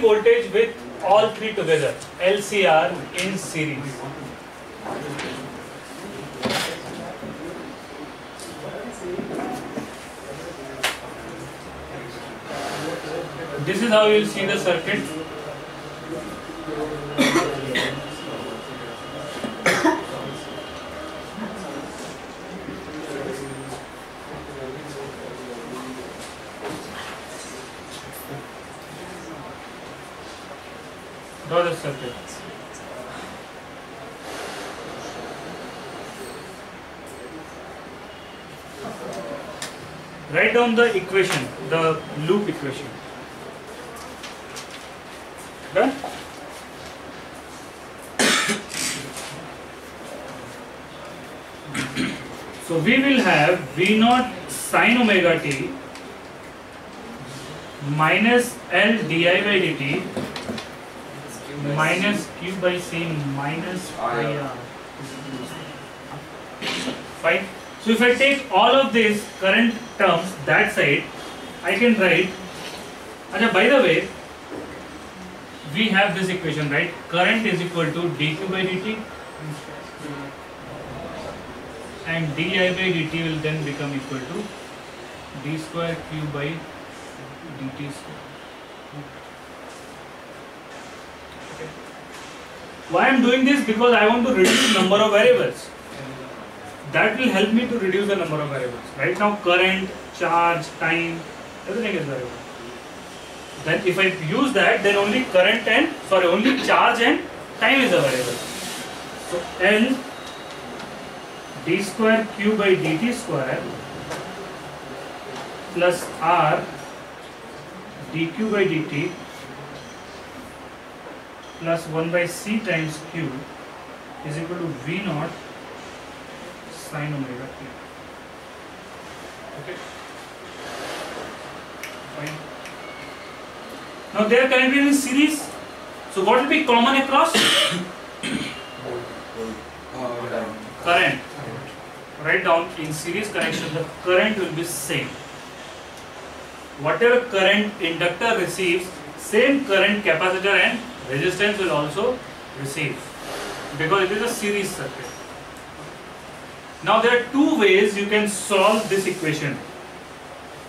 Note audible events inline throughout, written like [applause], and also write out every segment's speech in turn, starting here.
Voltage with all three together, LCR in series. This is how you will see the circuit. Write down the equation, the loop equation. Done? so we will have V naught sine omega t minus L di by dt minus q by c minus ah, pi r. Fine. So if I take all of these current terms that side, I can write. Acha, by the way, we have this equation, right? Current is equal to dq by dt, and di by dt will then become equal to d square q by dt square. Why I am doing this? Because I want to reduce number of variables. That will help me to reduce the number of variables. Right now, current, charge, time, everything is variable. Then if I use that, then only current and sorry, only charge and time is a variable. So L d square q by dt square plus R dq by dt plus 1 by c times q is equal to v naught sine omega t. Okay. Fine. Now they are connected in series. So what will be common across? current. Write down in series connection the current will be same. Whatever current inductor receives, same current capacitor and resistance will also receive because it is a series circuit. Now there are two ways you can solve this equation.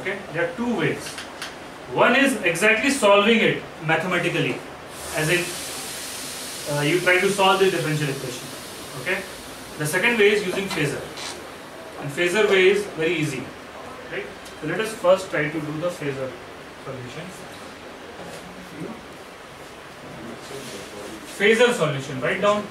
Okay, there are two ways. One is exactly solving it mathematically, as in uh, you try to solve the differential equation. Okay. The second way is using phasor, and phasor way is very easy. Right. So let us first try to do the phasor solution. Phasor solution. Write down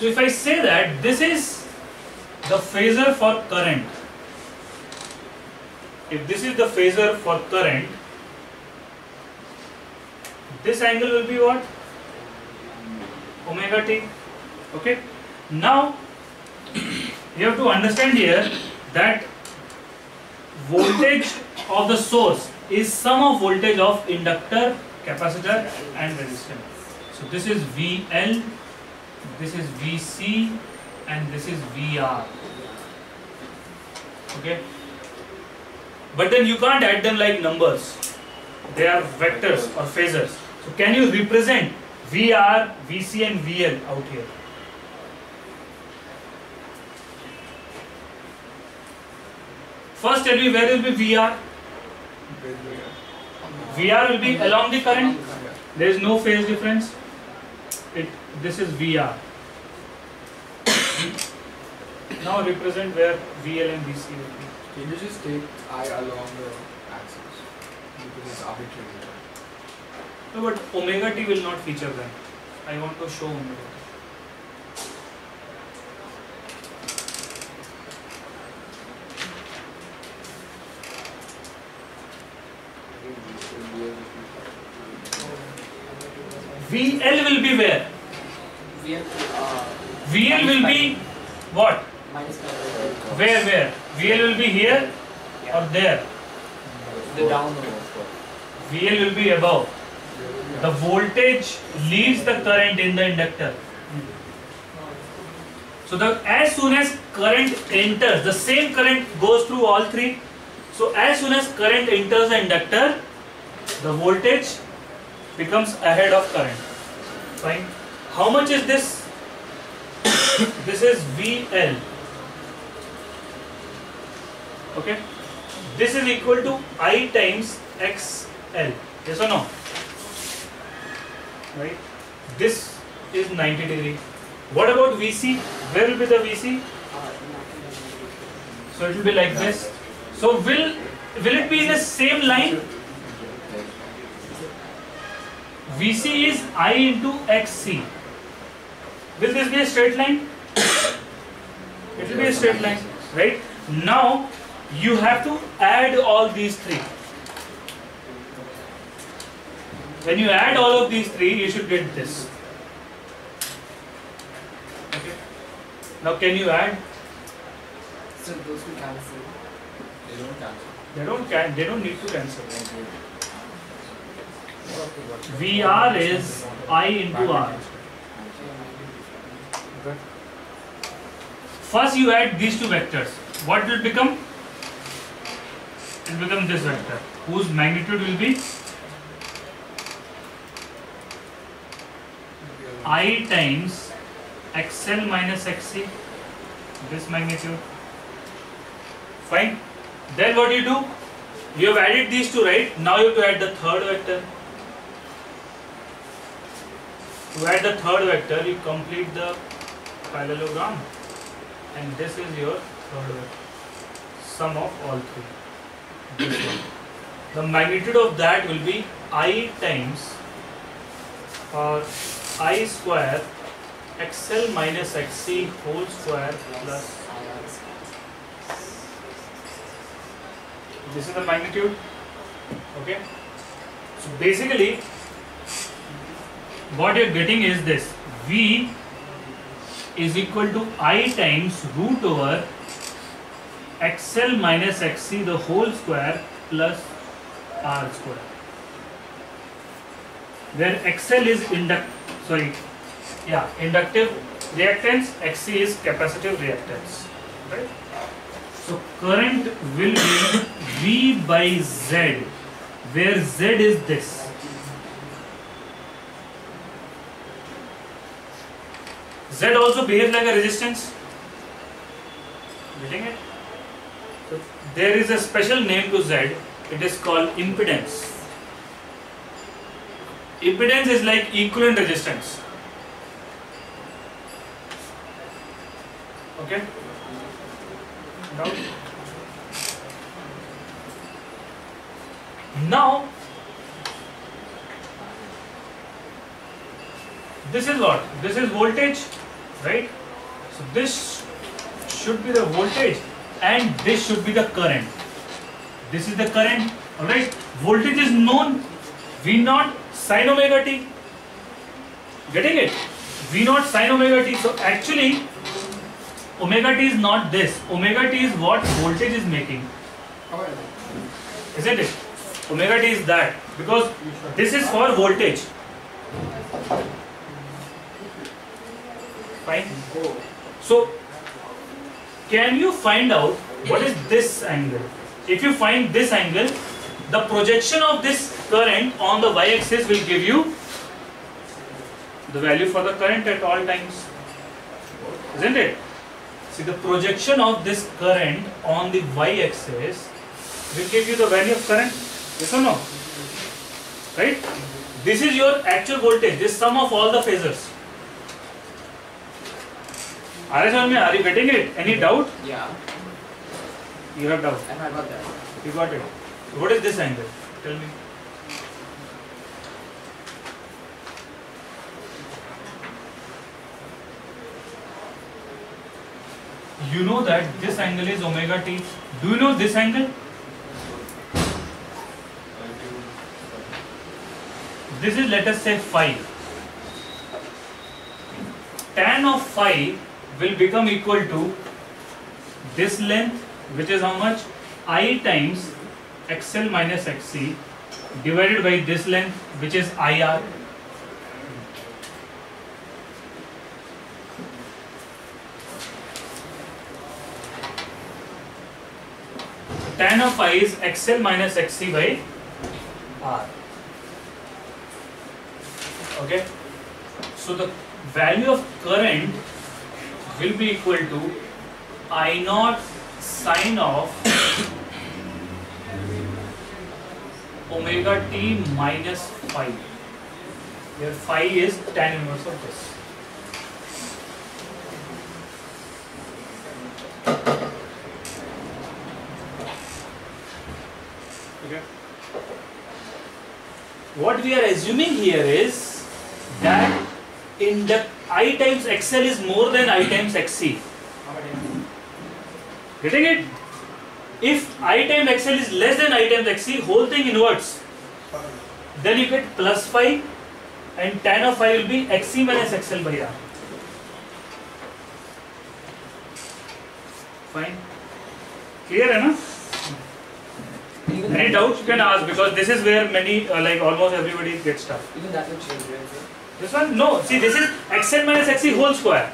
So if I say that this is the phasor for current, if this is the phasor for current, this angle will be what? Omega t. Okay. Now you have to understand here that voltage of the source is sum of voltage of inductor, capacitor and resistor. So this is VL this is VC and this is VR. Okay. But then you can't add them like numbers. They are vectors or phasors. So can you represent VR, VC and VL out here? First tell me where will be VR? VR will be along the current. There is no phase difference. It this is VR. now represent where VL and VC will be. Can you just take I along the axis? Because it's arbitrary. No, but omega t will not feature then. I want to show omega t. VL will be where? We uh, VL will be what? Where, where? VL will be here or there? The down. VL will be above. The voltage leads the current in the inductor. So the as soon as current enters, the same current goes through all three. So as soon as current enters the inductor, the voltage becomes ahead of current. Fine. How much is this? [coughs] this is VL. Okay. This is equal to I times XL. Yes or no? Right. This is 90 degree. What about VC? Where will be the VC? So it will be like this. So will will it be in the same line? VC is I into XC. Will this be a straight line? It will be a straight line, right? Now you have to add all these three. When you add all of these three, you should get this. Okay. Now can you add? so those two cancel. They don't cancel. They don't can they don't need to cancel. VR is I into R. First you add these two vectors. What will become? It will become this vector, whose magnitude will be I times XL minus XC. This magnitude. Fine. Then what you do? You have added these two, right? Now you have to add the third vector. To add the third vector, you complete the parallelogram. And this is your third vector. Sum of all three. The magnitude of that will be I times or I square XL minus XC whole square plus this is the magnitude okay? So basically what you're getting is this. V is equal to i times root over xl minus xc the whole square plus r square where xl is induct sorry yeah inductive reactance xc is capacitive reactance right so current will be V by Z, where Z is this. Z also behaves like a resistance. Getting it? So there is a special name to Z. It is called impedance. Impedance is like equivalent resistance. Okay? Now, now this is what? This is voltage, right? So this should be the voltage and this should be the current. This is the current, alright? Voltage is known V naught sin omega t. Getting it? V naught sin omega t. So actually omega t is not this. Omega t is what voltage is making. Isn't it? Omega t is that because this is for voltage. Fine. So can you find out what is this angle? If you find this angle, the projection of this current on the y-axis will give you the value for the current at all times. Isn't it? See the projection of this current on the y-axis will give you the value of current. Yes or no? Right? This is your actual voltage. This sum of all the phasors. Are you getting it? Any doubt? Yeah, You have doubt. and I got that. You got it. What is this angle? Tell me. You know that this angle is omega t. Do you know this angle? This is let us say phi. Tan of phi will become equal to this length which is how much? i times xl minus xc divided by this length which is IR. Tan of phi is XL minus XC by R. Okay. So the value of current will be equal to I naught sine of omega t minus phi. Where phi is tan inverse of this. What we are assuming here is that in the I times XL is more than I times XC. Getting it? If I times XL is less than I times XC, whole thing inverts. Then you get plus phi and tan of phi will be XC minus XL by R. Fine. Clear? Eh, Even Any doubts you can ask because this is where many, uh, like almost everybody gets stuck. Even that will change, right? This one, no. See, this is XL minus XC whole square.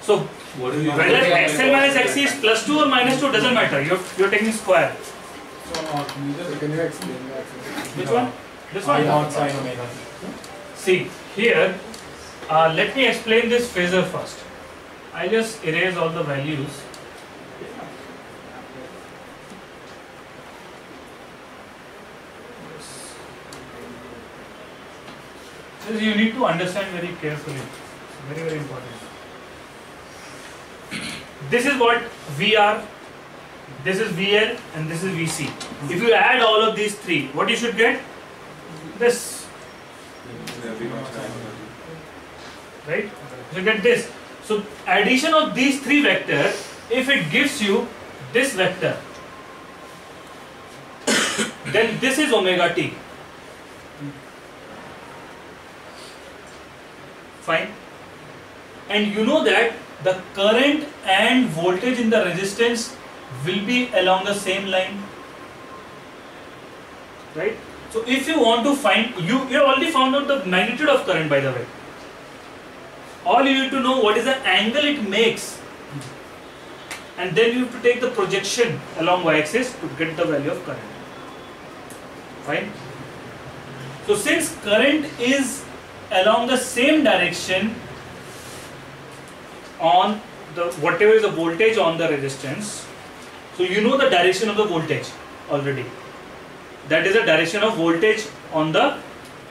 So What is whether XL minus XC is plus 2 or minus 2 doesn't matter. You're, you're taking square. So, uh, can you So just can you explain that? Which one? This I one? naught sine omega. See, here, uh, let me explain this phasor first. I'll just erase all the values. This you need to understand very carefully. Very, very important. This is what VR, this is VL, and this is VC. If you add all of these three, what you should get? This. right? So get this. So addition of these three vectors, if it gives you this vector, [coughs] then this is omega t. Fine. And you know that the current and voltage in the resistance will be along the same line. Right? So if you want to find, you, you have already found out the magnitude of current by the way all you need to know what is the angle it makes and then you have to take the projection along y-axis to get the value of current fine so since current is along the same direction on the whatever is the voltage on the resistance so you know the direction of the voltage already that is the direction of voltage on the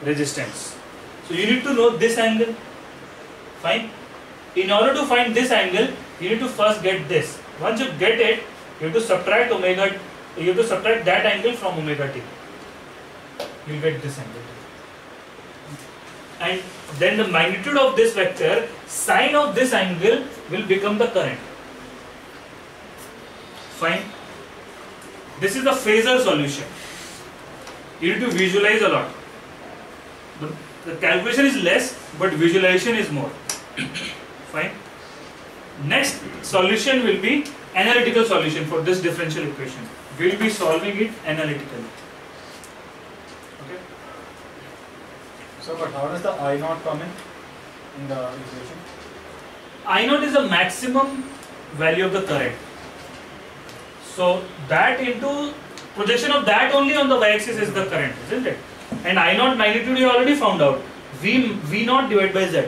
resistance so you need to know this angle Fine. In order to find this angle, you need to first get this. Once you get it, you have to subtract omega. You have to subtract that angle from omega t. You will get this angle. And then the magnitude of this vector, sine of this angle will become the current. Fine. This is the phasor solution. You need to visualize a lot. The, the calculation is less, but visualization is more. [coughs] Fine. Next solution will be analytical solution for this differential equation. We will be solving it analytically. Okay. So, but how does the I naught come in in the equation? I naught is the maximum value of the current. So that into projection of that only on the y-axis is the current, isn't it? And I naught magnitude you already found out. V V naught divided by Z.